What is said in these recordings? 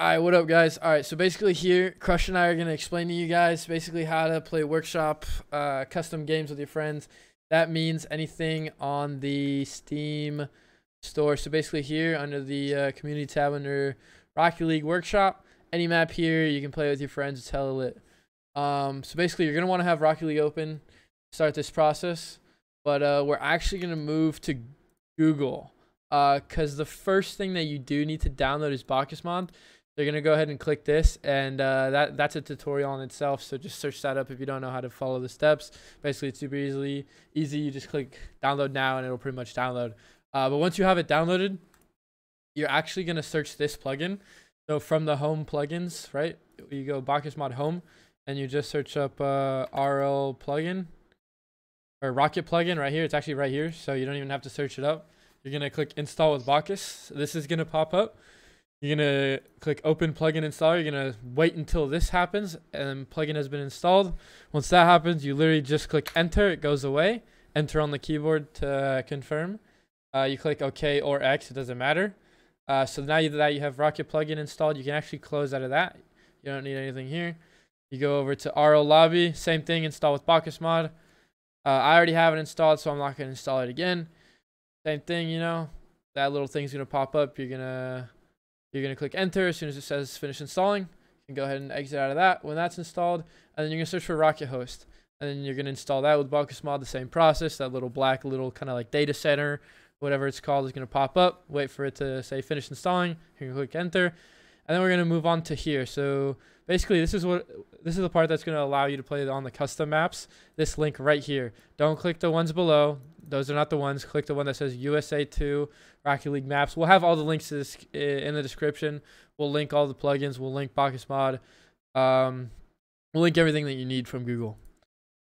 All right, what up, guys? All right, so basically here, Crush and I are gonna explain to you guys basically how to play workshop uh, custom games with your friends. That means anything on the Steam store. So basically here under the uh, community tab under Rocket League Workshop, any map here you can play with your friends. It's hella lit. Um, so basically you're gonna want to have Rocket League open, start this process, but uh, we're actually gonna move to Google because uh, the first thing that you do need to download is Bakkes Mod. They're gonna go ahead and click this, and uh, that that's a tutorial in itself. So just search that up if you don't know how to follow the steps. Basically, it's super easily easy. You just click download now, and it'll pretty much download. Uh, but once you have it downloaded, you're actually gonna search this plugin. So from the home plugins, right? You go Bakkes Mod Home, and you just search up uh, RL plugin or Rocket plugin right here. It's actually right here, so you don't even have to search it up. You're gonna click install with Bakkes. This is gonna pop up. You're gonna click open plugin installer. You're gonna wait until this happens and plugin has been installed. Once that happens, you literally just click enter. It goes away. Enter on the keyboard to confirm. Uh, you click OK or X. It doesn't matter. Uh, so now that you have Rocket plugin installed, you can actually close out of that. You don't need anything here. You go over to RL lobby. Same thing. Install with Bakkes mod. Uh, I already have it installed, so I'm not gonna install it again. Same thing, you know. That little thing's gonna pop up. You're gonna you're going to click enter as soon as it says finish installing. You can go ahead and exit out of that when that's installed. And then you're going to search for Rocket Host. And then you're going to install that with Bakkes Mod, the same process. That little black little kind of like data center, whatever it's called, is going to pop up. Wait for it to say finish installing. You can click enter. And then we're going to move on to here. So basically this is what this is the part that's going to allow you to play on the custom maps. This link right here. Don't click the ones below those are not the ones. Click the one that says USA 2 Rocket League maps. We'll have all the links this in the description. We'll link all the plugins. We'll link Bakkes Mod. Um, we'll link everything that you need from Google.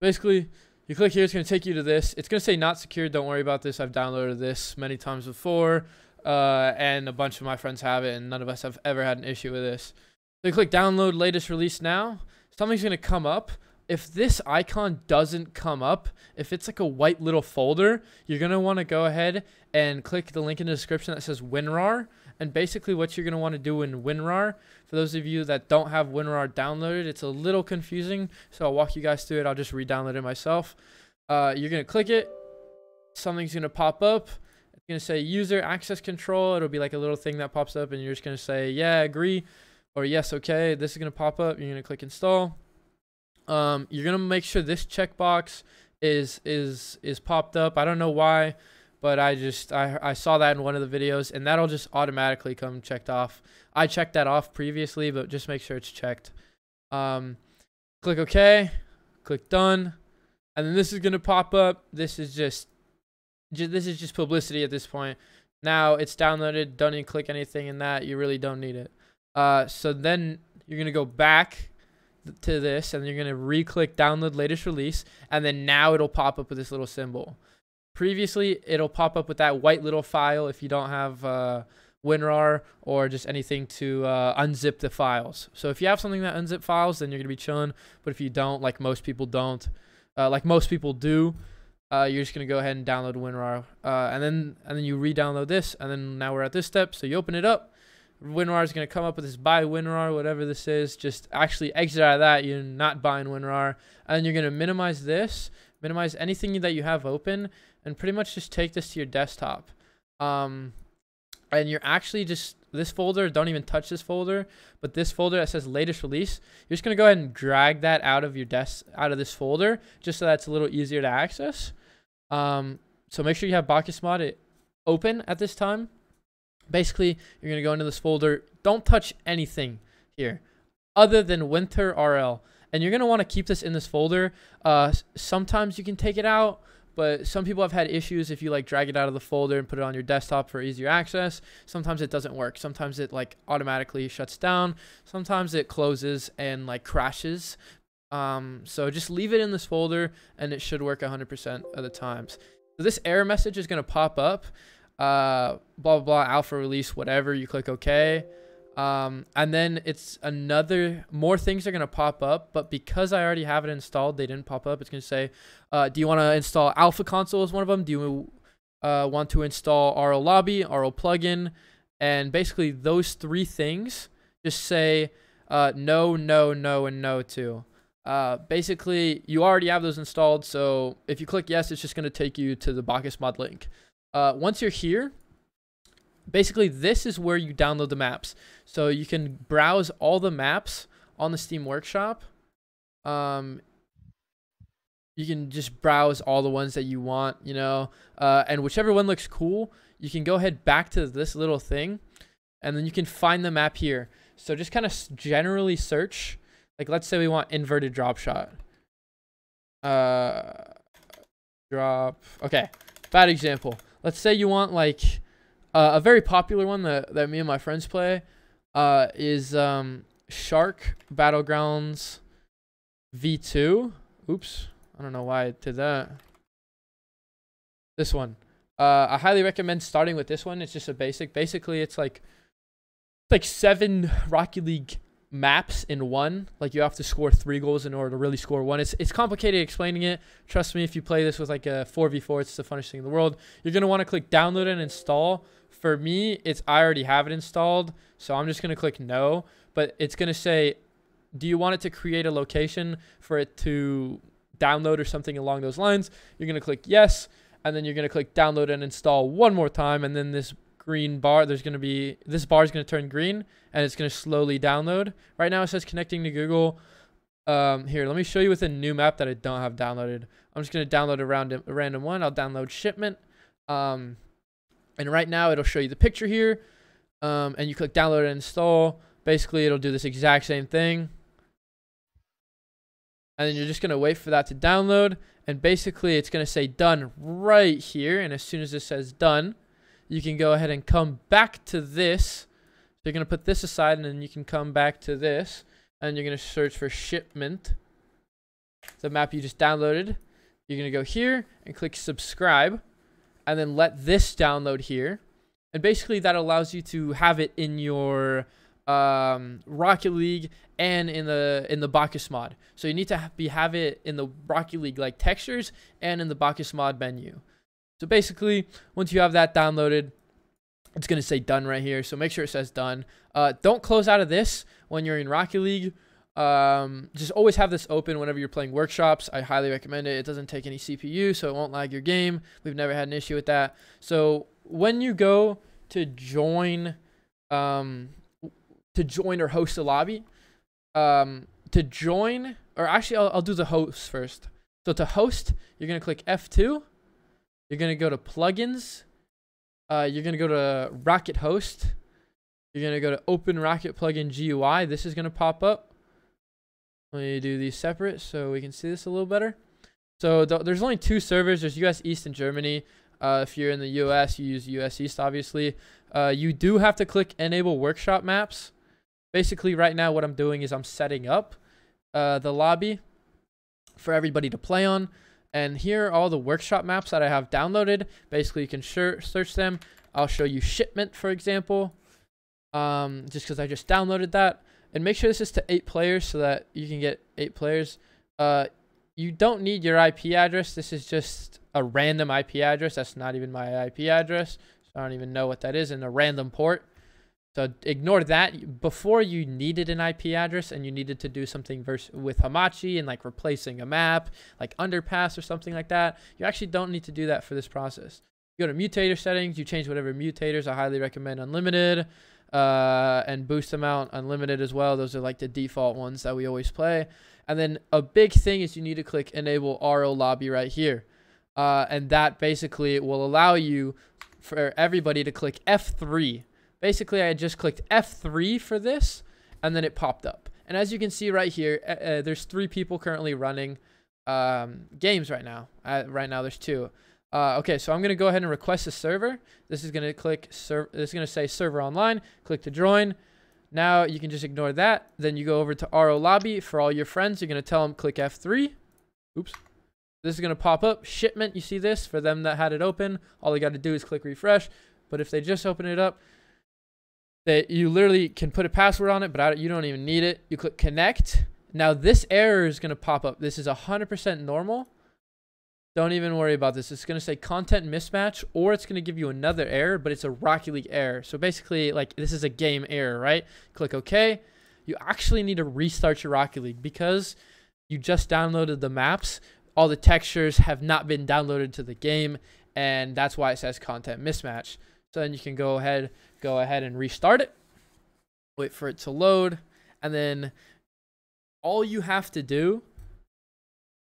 Basically, you click here. It's going to take you to this. It's going to say not secured. Don't worry about this. I've downloaded this many times before, uh, and a bunch of my friends have it, and none of us have ever had an issue with this. So you click download latest release now. Something's going to come up if this icon doesn't come up, if it's like a white little folder, you're going to want to go ahead and click the link in the description that says WinRAR. And basically what you're going to want to do in WinRAR, for those of you that don't have WinRAR downloaded, it's a little confusing. So I'll walk you guys through it. I'll just re-download it myself. Uh, you're going to click it. Something's going to pop up. It's going to say user access control. It'll be like a little thing that pops up and you're just going to say, yeah, agree or yes, okay. This is going to pop up. You're going to click install um, you're gonna make sure this checkbox is is is popped up. I don't know why, but I just I I saw that in one of the videos, and that'll just automatically come checked off. I checked that off previously, but just make sure it's checked. Um, click OK, click done, and then this is gonna pop up. This is just, just this is just publicity at this point. Now it's downloaded. Don't even click anything in that. You really don't need it. Uh, so then you're gonna go back to this and you're going to re-click download latest release and then now it'll pop up with this little symbol. Previously, it'll pop up with that white little file if you don't have uh, WinRAR or just anything to uh, unzip the files. So if you have something that unzip files, then you're going to be chilling. But if you don't, like most people don't, uh, like most people do, uh, you're just going to go ahead and download WinRAR. Uh, and then and then you re-download this. And then now we're at this step. So you open it up WinRAR is going to come up with this buy WinRAR, whatever this is. Just actually exit out of that. You're not buying WinRAR. And you're going to minimize this, minimize anything that you have open, and pretty much just take this to your desktop. Um, and you're actually just, this folder, don't even touch this folder, but this folder that says latest release, you're just going to go ahead and drag that out of your desk, out of this folder, just so that's a little easier to access. Um, so make sure you have Bakkes mod open at this time basically you're going to go into this folder. Don't touch anything here other than winter rl and you're going to want to keep this in this folder. Uh, sometimes you can take it out but some people have had issues if you like drag it out of the folder and put it on your desktop for easier access. Sometimes it doesn't work. Sometimes it like automatically shuts down. Sometimes it closes and like crashes. Um, so just leave it in this folder and it should work 100% of the times. So this error message is going to pop up uh, blah, blah, blah, alpha release, whatever. You click OK. Um, and then it's another, more things are going to pop up. But because I already have it installed, they didn't pop up. It's going to say, uh, do you want to install Alpha Console as one of them? Do you uh, want to install RL Lobby, RL Plugin? And basically those three things just say uh, no, no, no, and no to. Uh, basically, you already have those installed, so if you click yes, it's just going to take you to the Bakkes mod link. Uh, once you're here, basically this is where you download the maps. So you can browse all the maps on the Steam Workshop. Um, you can just browse all the ones that you want, you know, uh, and whichever one looks cool, you can go ahead back to this little thing, and then you can find the map here. So just kind of generally search, like let's say we want inverted drop shot. Uh, drop. Okay, bad example. Let's say you want like uh, a very popular one that, that me and my friends play uh, is um, Shark Battlegrounds V2. Oops. I don't know why I did that. This one. Uh, I highly recommend starting with this one. It's just a basic. Basically, it's like like seven Rocket League maps in one. Like you have to score three goals in order to really score one. It's it's complicated explaining it. Trust me, if you play this with like a 4v4, it's the funnest thing in the world. You're gonna want to click download and install for me, it's I already have it installed, so I'm just going to click no, but it's going to say, do you want it to create a location for it to download or something along those lines? You're going to click yes, and then you're going to click download and install one more time, and then this green bar, there's going to be, this bar is going to turn green, and it's going to slowly download. Right now it says connecting to Google. Um, here, let me show you with a new map that I don't have downloaded. I'm just going to download a random, a random one. I'll download shipment. Um, and right now it'll show you the picture here. Um, and you click download and install. Basically, it'll do this exact same thing. And then you're just going to wait for that to download. And basically, it's going to say done right here. And as soon as it says done, you can go ahead and come back to this. So you're going to put this aside and then you can come back to this. And you're going to search for shipment. The map you just downloaded. You're going to go here and click subscribe and then let this download here. And basically that allows you to have it in your um, Rocket League and in the in the Bakkes mod. So you need to be have it in the Rocket League like textures and in the Bakkes mod menu. So basically, once you have that downloaded, it's going to say done right here. So make sure it says done. Uh, don't close out of this when you're in Rocket League. Um, just always have this open whenever you're playing workshops. I highly recommend it. It doesn't take any CPU, so it won't lag your game. We've never had an issue with that. So when you go to join, um, to join or host a lobby, um, to join, or actually, I'll, I'll do the host first. So to host, you're gonna click F2. You're gonna go to plugins. Uh, you're gonna go to Rocket Host. You're gonna go to Open Rocket Plugin GUI. This is gonna pop up. Let me do these separate so we can see this a little better. So th there's only two servers. There's US East and Germany. Uh, if you're in the US, you use US East, obviously. Uh, you do have to click Enable Workshop Maps. Basically, right now, what I'm doing is I'm setting up uh, the lobby for everybody to play on. And here are all the workshop maps that I have downloaded. Basically, you can search them. I'll show you shipment, for example, um, just because I just downloaded that and make sure this is to eight players so that you can get eight players. Uh, you don't need your IP address. This is just a random IP address. That's not even my IP address. So I don't even know what that is in a random port. So ignore that. Before you needed an IP address and you needed to do something with Hamachi and like replacing a map, like underpass or something like that, you actually don't need to do that for this process. You go to mutator settings, you change whatever mutators. I highly recommend unlimited uh, and boost amount unlimited as well. Those are like the default ones that we always play. And then a big thing is you need to click enable RL lobby right here. Uh, and that basically will allow you for everybody to click F3. Basically, I just clicked F3 for this, and then it popped up. And as you can see right here, uh, uh there's three people currently running um, games right now. Uh, right now, there's two. Uh, okay, so I'm going to go ahead and request a server. This is going to click, this is going to say server online. Click to join. Now you can just ignore that. Then you go over to RL lobby for all your friends. You're going to tell them click F3. Oops. This is going to pop up. Shipment, you see this? For them that had it open, all they got to do is click refresh. But if they just open it up, they, you literally can put a password on it, but you don't even need it. You click connect. Now this error is going to pop up. This is 100% normal don't even worry about this. It's going to say content mismatch or it's going to give you another error, but it's a Rocket League error. So basically, like this is a game error, right? Click OK. You actually need to restart your Rocket League because you just downloaded the maps. All the textures have not been downloaded to the game, and that's why it says content mismatch. So then you can go ahead, go ahead and restart it. Wait for it to load, and then all you have to do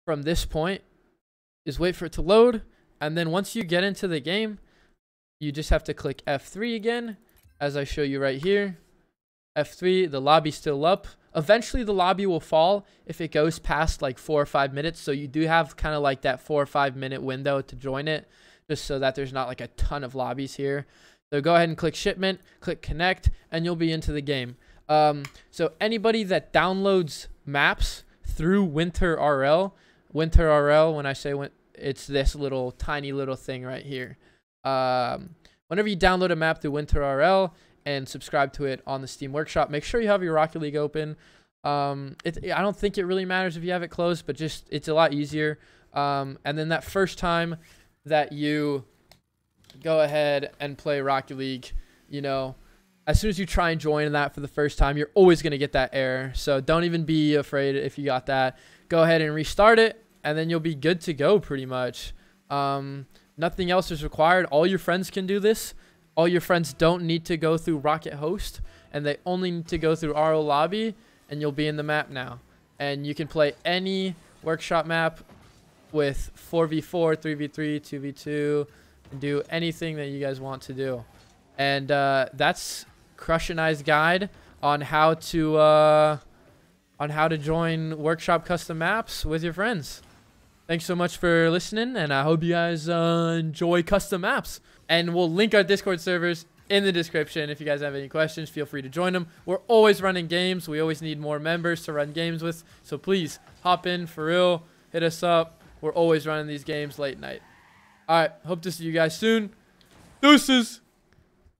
from this point is wait for it to load. And then once you get into the game, you just have to click F3 again, as I show you right here. F3, the lobby's still up. Eventually, the lobby will fall if it goes past like four or five minutes. So you do have kind of like that four or five minute window to join it, just so that there's not like a ton of lobbies here. So go ahead and click shipment, click connect, and you'll be into the game. Um, so anybody that downloads maps through Winter RL, Winter RL, when I say win- it's this little tiny little thing right here. Um, whenever you download a map through Winter RL and subscribe to it on the Steam Workshop, make sure you have your Rocket League open. Um, it, I don't think it really matters if you have it closed, but just it's a lot easier. Um, and then that first time that you go ahead and play Rocket League, you know, as soon as you try and join that for the first time, you're always going to get that error. So don't even be afraid if you got that. Go ahead and restart it, and then you'll be good to go pretty much. Um, nothing else is required. All your friends can do this. All your friends don't need to go through Rocket Host, and they only need to go through RL Lobby, and you'll be in the map now. And you can play any workshop map with 4v4, 3v3, 2v2, and do anything that you guys want to do. And uh, that's Crush and I's guide on how to uh, on how to join Workshop Custom Maps with your friends. Thanks so much for listening, and I hope you guys uh, enjoy custom maps. And we'll link our Discord servers in the description. If you guys have any questions, feel free to join them. We're always running games. We always need more members to run games with. So please hop in for real. Hit us up. We're always running these games late night. All right. Hope to see you guys soon. Deuces.